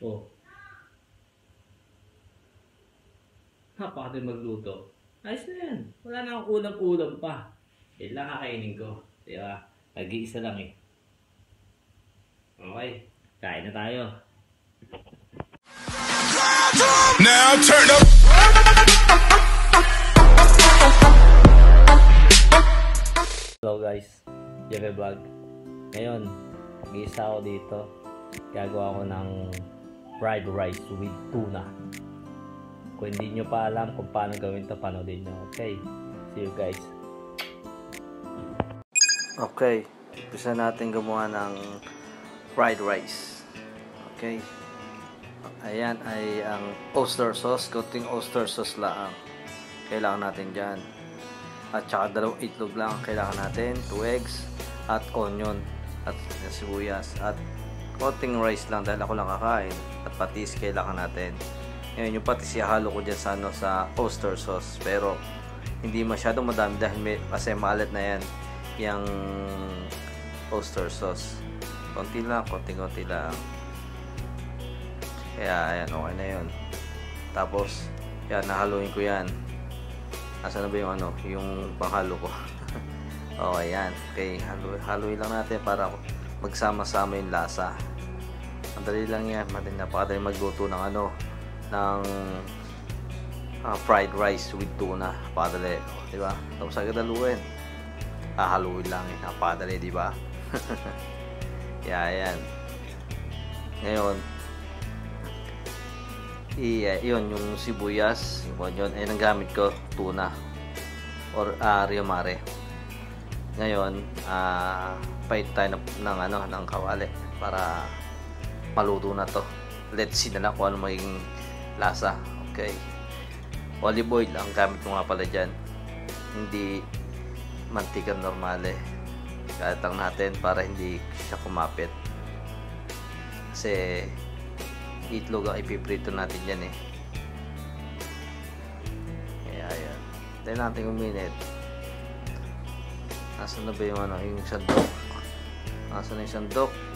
Oh. Napakadali magluto. Ayos na yan. Wala na akong ulam-ulam pa. Yan lang kakainin ko. Di ba? Nag-iisa lang eh. Okay. Kain na tayo. Now turn up. Hello guys, Jebe Vlog. Ngayon, mag-isa ako dito. Gagawa ko ng fried rice with tuna. Kung hindi nyo pa alam kung paano gawin to, panoodin nyo. Okay, see you guys. Okay, umpisa natin gumawa ng fried rice. Okay. Ayan ay ang oyster sauce, konting oyster sauce lang. Kailangan natin dyan at saka dalawang itlog lang ang kailangan natin 2 eggs at onion at sibuyas at konting rice lang dahil ako lang kakain at patis kailangan natin ngayon yung patis ihalo ko dyan sa, ano, sa oyster sauce pero hindi masyadong madami dahil may, kasi maalat na yan yung oyster sauce konti lang, konti konti lang kaya ayan okay na yun tapos yan nahaluin ko yan Asa na ba yung ano, yung panghalo ko? okay, yan. Okay, halo, haluin lang natin para magsama-sama yung lasa. Madali lang yan. Madali, napakadali magluto ng ano, ng uh, fried rice with tuna. Napakadali. Di ba? Tapos agad haluin. Hahaluin lang eh. Napakadali, di ba? yeah, yan. Ngayon, i yun yung sibuyas yung onion ay ang gamit ko tuna or uh, rio mare ngayon uh, pait tayo ng, ng ano ng kawali para maluto na to. Let's see na lang kung ano maging lasa. Okay. Olive oil ang gamit ko nga pala dyan. Hindi mantika normale. Kahit lang natin para hindi siya kumapit. Kasi itlog ang ipiprito natin yan eh. Kaya ayan. Tayo natin uminit. Nasa na ba yung ano yung sandok? Nasa na yung sandok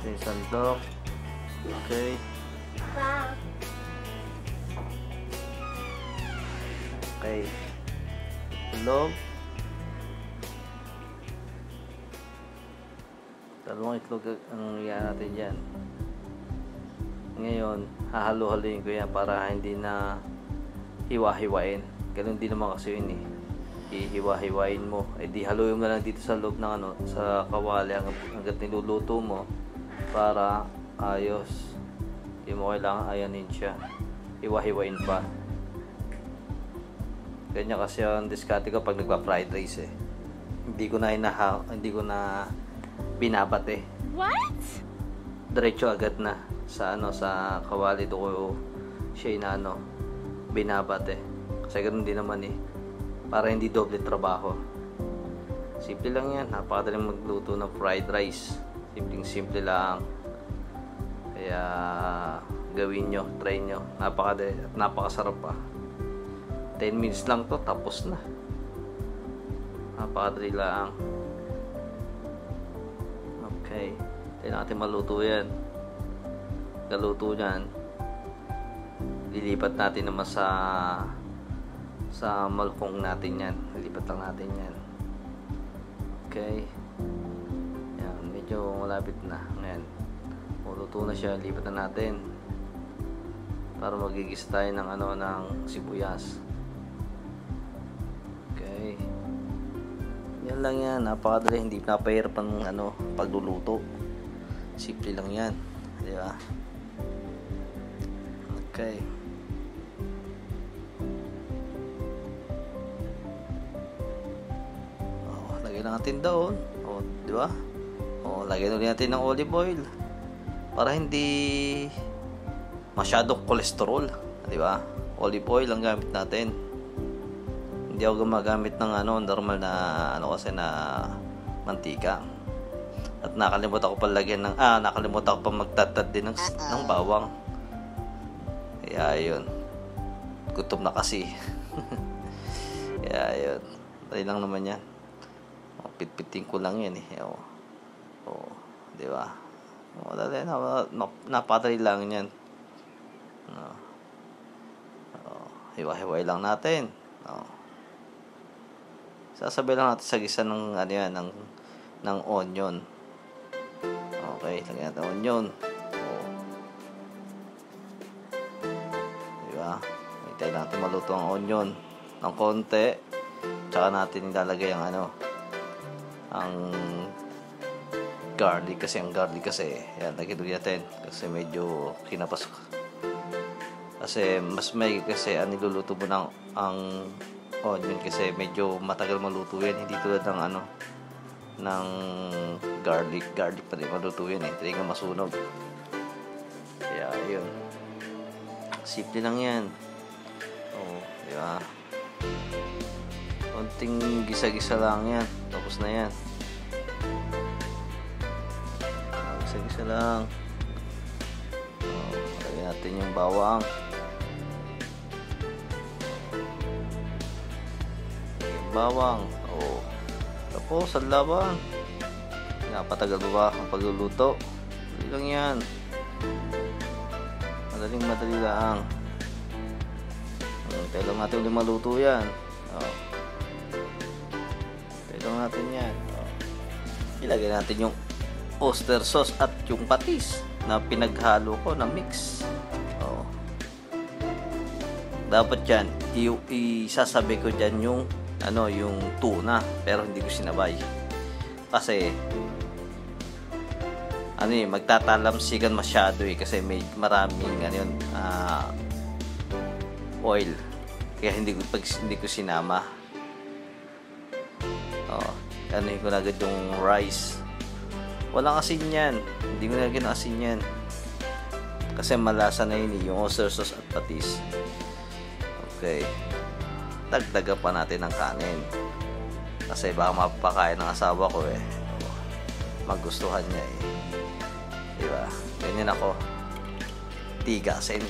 ito yung sandok. Okay. Okay. Itlog dalawang itlog ang iyan natin dyan. Ngayon hahalo-haloyin ko yan para hindi na hiwa-hiwain. Ganun din naman kasi yun eh. Ihiwa-hiwain mo. Eh di haluin mo na lang dito sa loob ng ano sa kawali hanggat niluluto mo para ayos hindi mo kailangan ayanin siya hiwa-hiwain pa ganyan kasi ang diskarte ko pag nagpa fried rice eh hindi ko na inaha hindi ko na binabate. What? Diretso agad na sa ano sa kawali do ko siya na ano binabate. Kasi ganoon din naman eh. Para hindi doble trabaho. Simple lang yan. Napakadaling magluto ng fried rice. Simpleng simple lang. Kaya gawin nyo, try nyo. Napakadali at napakasarap pa. 10 minutes lang to tapos na. Napakadali lang. Okay. Tayo natin maluto yan. Galuto yan. Lilipat natin naman sa sa malkong natin yan. Lilipat lang natin yan. Okay. Medyo malapit na. Ngayon. Maluto na siya. Lipat na natin. Para magigis tayo ng ano ng sibuyas. Okay. Yan lang yan. Napakadali. Hindi napahirapan ng ano, pagluluto. Simple lang yan. Di ba? Okay. Oh, lagyan natin daon. Oh, di ba? Oh, lagyan ulit natin ng olive oil. Para hindi masyadong kolesterol. Di ba? Olive oil ang gamit natin. Hindi ako gumagamit ng ano normal na ano kasi na mantika. At nakalimutan ko pa lagyan ng ah nakalimutan ko pa magtatad din ng, ng bawang. Kaya yun. Gutom na kasi. Kaya yun. Dali lang naman yan. Pitpiting ko lang yan eh. Oh, oh di ba na, na- napadali lang yan. No. Oh, hiwa-hiway lang natin. No. Sasabay lang natin sa gisa ng ano yan, ng, ng onion. Okay, lagyan natin onion. Oh. Diba? Hintay natin maluto ang onion ng konti. Tsaka natin ilalagay ang ano, ang garlic kasi ang garlic kasi yan lagyan natin kasi medyo kinapasok kasi mas may kasi ang niluluto mo ng ang onion kasi medyo matagal maluto yan hindi tulad ng ano ng garlic garlic pa rin maluto yan eh. Hindi masunog. Kaya yun simple lang yan. Oh di ba? Konting gisa-gisa lang yan tapos na yan Gisa-gisa lang. Oh, lagyan natin yung bawang. Yung bawang. Oh. Tapos, ang laban. Napatagal ba ang pagluluto? Dali lang yan. Madaling madali lang. Tayo lang natin ulit maluto yan. Oh. Lang natin yan. Oh. Ilagay natin yung oyster sauce at yung patis na pinaghalo ko na mix. Oh. Dapat yan, isasabi ko dyan yung ano, yung tuna, pero hindi ko sinabay. Kasi ano eh, magtatalamsigan masyado eh kasi may maraming ano yun, ah, oil. Kaya hindi ko pag hindi ko sinama. Oh, ano ko na agad yung rice. Walang asin yan. Hindi ko nilagyan ng asin yan. Kasi malasa na yun eh, yung oyster sauce at patis. Okay. Dagdagan pa natin ng kanin. Kasi baka mapakain ng asawa ko eh. Magustuhan niya eh. Diba? Ganyan ako. Tigasin.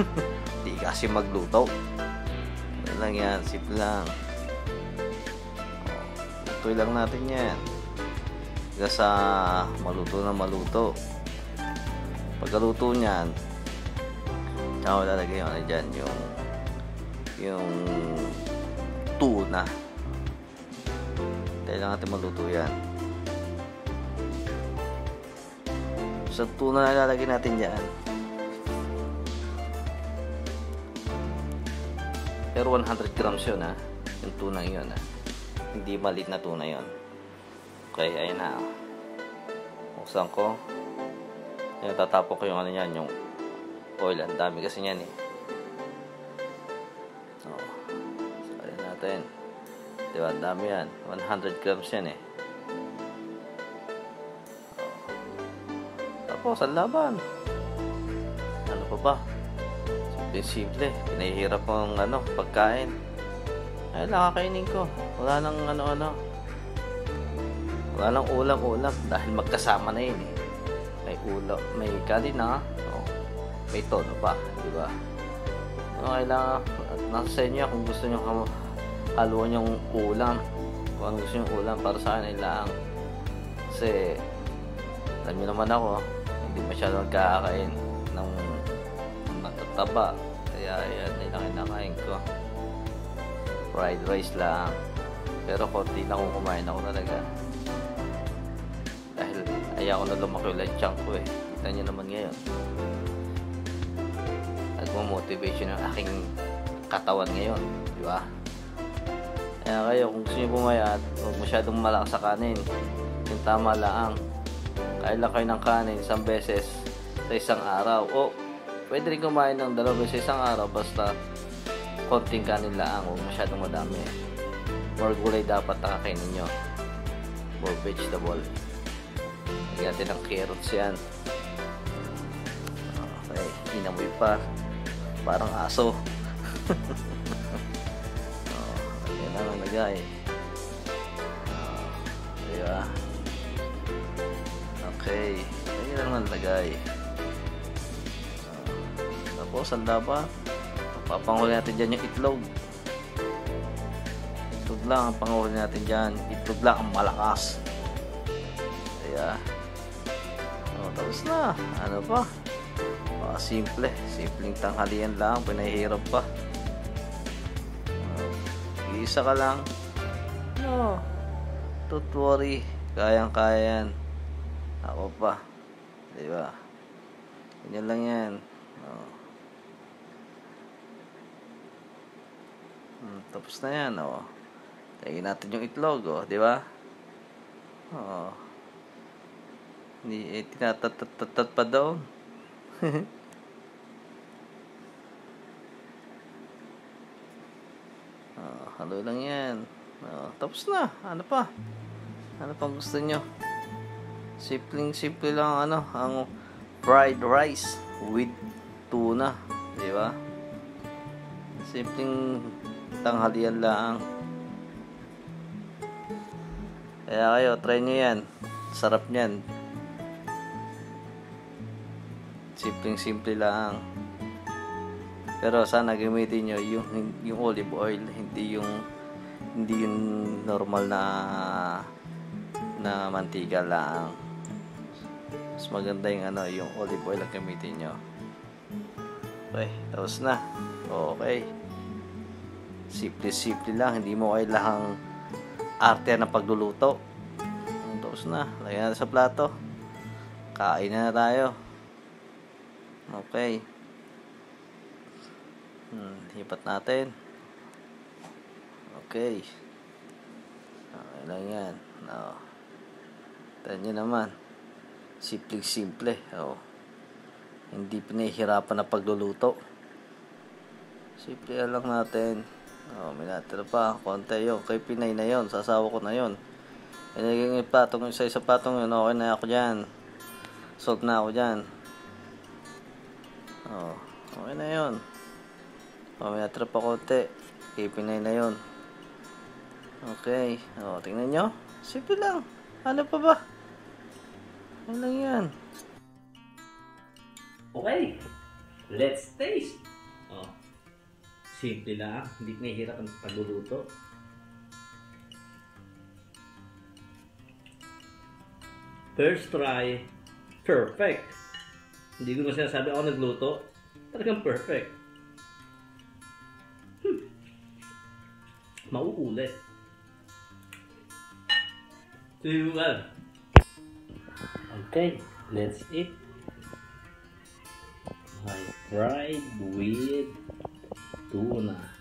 Tigasin magluto. Ano lang yan. Simple lang. Oh, Lutuin lang natin yan hanggang sa maluto na maluto. Pagkaluto niyan tsaka lalagay ano dyan yung yung tuna. Dahil lang natin maluto yan. Sa tuna na ilalagay natin dyan. Pero 100 grams yun ha? Yung tuna yun ha? Hindi malit na tuna yun Okay, ayun na. Buksan ko. Ayun, tatapon ko yung ano yan, yung oil. Ang dami kasi yan eh. So, so ayun natin. Diba, ang dami yan. 100 grams yan eh. So, tapos, ang laban. Ano pa ba? Simple-simple. Pinahihirap ang ano, pagkain. Ay, nakakainin ko. Wala nang ano-ano. Wala nang ulam-ulam dahil magkasama na yun eh. May ulam, may kalina, oh, may tono pa, di ba? Ano kailangan, at nasa sa inyo kung gusto nyo haluan yung ulam. Kung ano gusto yung ulam para sa akin, kailangan. Kasi, alam nyo naman ako, hindi masyado nagkakain ng matataba. Kaya yan, yun kinakain ko. Fried rice lang. Pero konti lang kung kumain ako talaga dahil ayaw ko na lumaki ulit chunk ko eh. Kita nyo naman ngayon. Nagmo-motivation yung aking katawan ngayon di ba? Kaya kayo kung gusto nyo bumayat huwag masyadong malakas sa kanin. Yung tama lang. Kain kayo ng kanin isang beses sa isang araw. O pwede rin kumain ng dalawang beses sa isang araw basta konting kanin lang. Huwag masyadong madami. More gulay dapat nakakainin nyo more vegetable Lagyan natin ng carrots yan. Okay, inamoy pa. Parang aso. oh, yan lang ang lagay. Oh, diba? Okay, yan lang ang lagay. Oh, tapos, ang laba. Papanguli natin dyan yung itlog. Itlog lang ang panguli natin dyan. Itlog lang ang malakas. Kaya, tapos na. Ano pa? Baka simple. Simpleng tanghalian lang. Pinahihirap pa. Uh, isa ka lang. No. Don't worry. Kayang-kaya yan. Ako pa. Diba? Ganyan lang yan. Oh. Hmm, tapos na yan, oh. Tayin natin yung itlog, oh. Di ba? Oh. Hindi, eh, tinatatatat pa daw. oh, halo lang yan. Oh, tapos na. Ano pa? Ano pang gusto nyo? Simpleng simple lang ano, ang fried rice with tuna. Di ba? Simpleng tanghalian lang. Kaya kayo, try nyo yan. Sarap niyan. Simpleng simple lang. Pero sana gamitin nyo yung, yung olive oil, hindi yung hindi yung normal na na mantika lang. Mas maganda yung ano, yung olive oil ang gamitin nyo. Okay, tapos na. Okay. Simple-simple lang, hindi mo kailangang arte ng pagluluto. Tapos na, lagyan natin sa plato. Kain na, na tayo. Okay. Hmm, hipat natin. Okay. Okay lang yan. No. Tignan nyo naman. Simple-simple. Oh. Hindi pinahihirapan na pagluluto. Simple lang natin. Oh, may natira pa. Konti yun. Kay Pinay na yon Sasawa ko na yon Ilagay yung patong isa isa patong yun. Okay na ako dyan. Solve na ako dyan. Oh, okay na yon Oh, may natira pa konti. Kay Pinay na yon Okay. Oh, tingnan nyo. Simple lang. Ano pa ba? Ano lang yan? Okay. Let's taste. Oh. Simple lang. Hindi nahihirap ang pagluluto. First try, perfect. Hindi ko na sinasabi ako nagluto. Talagang perfect. Hmm. Mauulit. Well. Okay, let's eat. My fried with tuna.